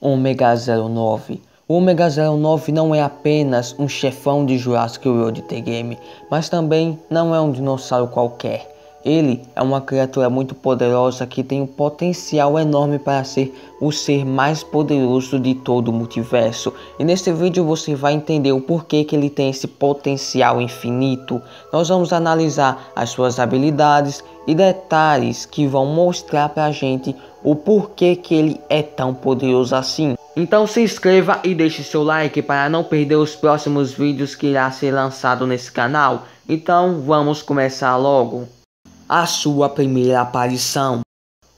Omega 09. O Omega 09 não é apenas um chefão de Jurassic World The Game, mas também não é um dinossauro qualquer. Ele é uma criatura muito poderosa que tem um potencial enorme para ser o ser mais poderoso de todo o multiverso. E neste vídeo você vai entender o porquê que ele tem esse potencial infinito. Nós vamos analisar as suas habilidades e detalhes que vão mostrar para a gente o porquê que ele é tão poderoso assim. Então se inscreva e deixe seu like para não perder os próximos vídeos que irá ser lançado nesse canal. Então vamos começar logo a sua primeira aparição.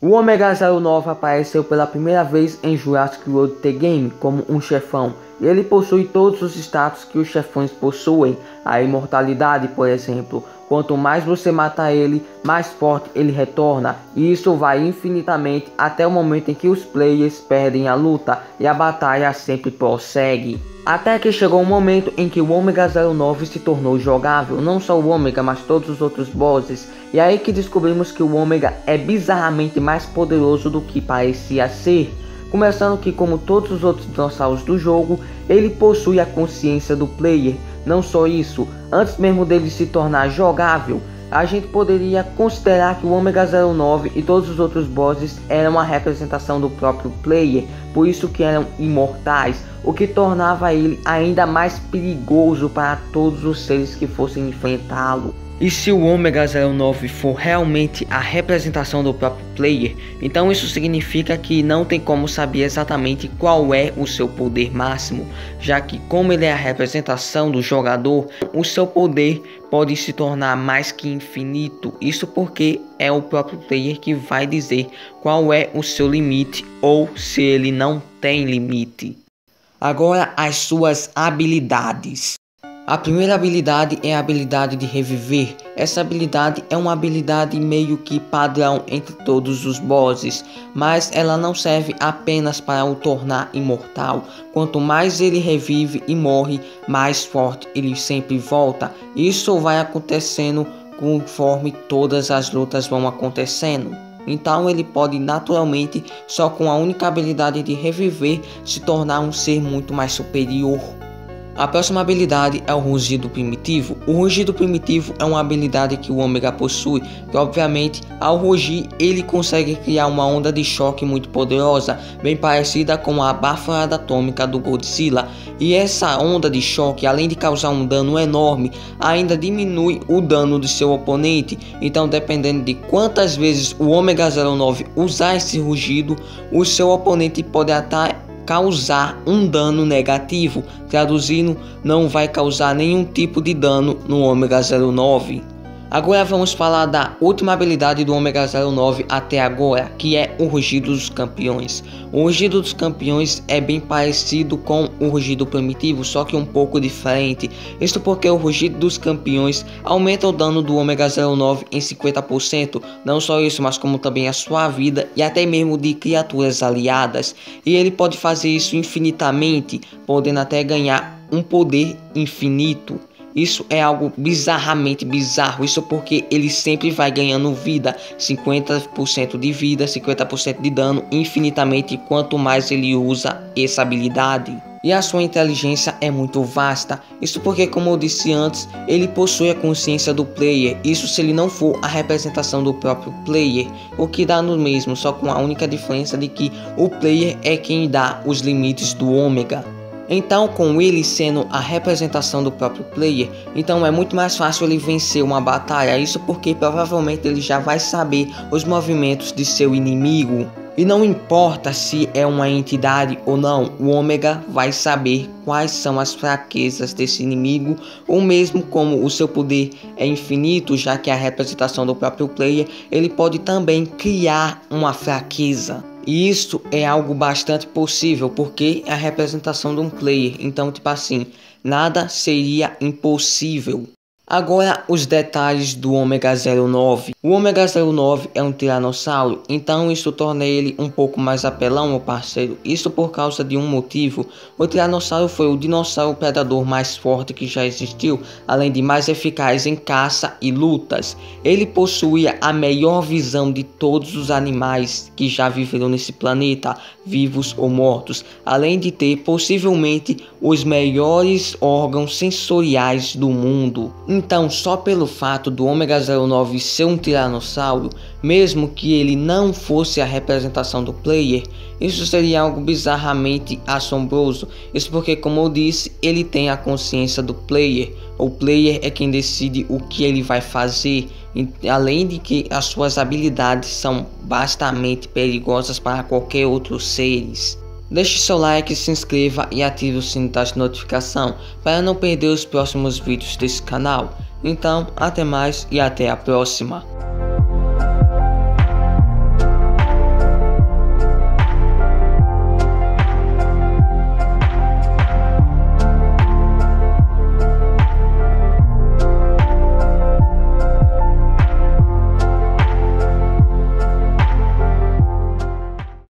O Omega 09 apareceu pela primeira vez em Jurassic World The Game como um chefão, e ele possui todos os status que os chefões possuem, a imortalidade, por exemplo. Quanto mais você mata ele, mais forte ele retorna, e isso vai infinitamente até o momento em que os players perdem a luta e a batalha sempre prossegue. Até que chegou um momento em que o Omega 09 se tornou jogável, não só o Omega, mas todos os outros bosses. E é aí que descobrimos que o Omega é bizarramente mais poderoso do que parecia ser. Começando que, como todos os outros dinossauros do jogo, ele possui a consciência do player. Não só isso, antes mesmo dele se tornar jogável, a gente poderia considerar que o Omega 09 e todos os outros bosses eram uma representação do próprio player, por isso que eram imortais, o que tornava ele ainda mais perigoso para todos os seres que fossem enfrentá-lo. E se o Omega 09 for realmente a representação do próprio player, então isso significa que não tem como saber exatamente qual é o seu poder máximo, já que como ele é a representação do jogador, o seu poder pode se tornar mais que infinito. Isso porque é o próprio player que vai dizer qual é o seu limite ou se ele não tem limite. Agora as suas habilidades. A primeira habilidade é a habilidade de reviver. Essa habilidade é uma habilidade meio que padrão entre todos os bosses, mas ela não serve apenas para o tornar imortal. Quanto mais ele revive e morre, mais forte ele sempre volta. Isso vai acontecendo conforme todas as lutas vão acontecendo. Então ele pode naturalmente, só com a única habilidade de reviver, se tornar um ser muito mais superior. A próxima habilidade é o rugido primitivo. O rugido primitivo é uma habilidade que o Ômega possui, que obviamente ao rugir ele consegue criar uma onda de choque muito poderosa, bem parecida com a baforada atômica do Godzilla. E essa onda de choque, além de causar um dano enorme, ainda diminui o dano de seu oponente. Então dependendo de quantas vezes o Ômega 09 usar esse rugido, o seu oponente pode até causar um dano negativo, traduzindo, não vai causar nenhum tipo de dano no ômega 09. Agora vamos falar da última habilidade do Omega 09 até agora, que é o Rugido dos Campeões. O Rugido dos Campeões é bem parecido com o Rugido Primitivo, só que um pouco diferente. Isso porque o Rugido dos Campeões aumenta o dano do Omega 09 em 50%, não só isso, mas como também a sua vida e até mesmo de criaturas aliadas. E ele pode fazer isso infinitamente, podendo até ganhar um poder infinito. Isso é algo bizarramente bizarro. Isso porque ele sempre vai ganhando vida, 50% de vida, 50% de dano, infinitamente quanto mais ele usa essa habilidade. E a sua inteligência é muito vasta. Isso porque, como eu disse antes, ele possui a consciência do player. Isso se ele não for a representação do próprio player, o que dá no mesmo, só com a única diferença de que o player é quem dá os limites do ômega. Então, com ele sendo a representação do próprio player, então é muito mais fácil ele vencer uma batalha. Isso porque provavelmente ele já vai saber os movimentos de seu inimigo. E não importa se é uma entidade ou não, o Ômega vai saber quais são as fraquezas desse inimigo, ou mesmo como o seu poder é infinito, já que é a representação do próprio player, ele pode também criar uma fraqueza. E isso é algo bastante possível, porque é a representação de um player. Então, tipo assim, nada seria impossível. Agora os detalhes do ômega 09. O ômega 09 é um tiranossauro, então isso torna ele um pouco mais apelão, meu parceiro. Isso por causa de um motivo. O tiranossauro foi o dinossauro predador mais forte que já existiu, além de mais eficaz em caça e lutas. Ele possuía a melhor visão de todos os animais que já viveram nesse planeta, vivos ou mortos, além de ter possivelmente os melhores órgãos sensoriais do mundo. Então, só pelo fato do ômega 09 ser um tiranossauro, mesmo que ele não fosse a representação do player, isso seria algo bizarramente assombroso. Isso porque, como eu disse, ele tem a consciência do player. O player é quem decide o que ele vai fazer, além de que as suas habilidades são bastante perigosas para qualquer outro seres. Deixe seu like, se inscreva e ative o sino das notificação para não perder os próximos vídeos desse canal. Então, até mais e até a próxima.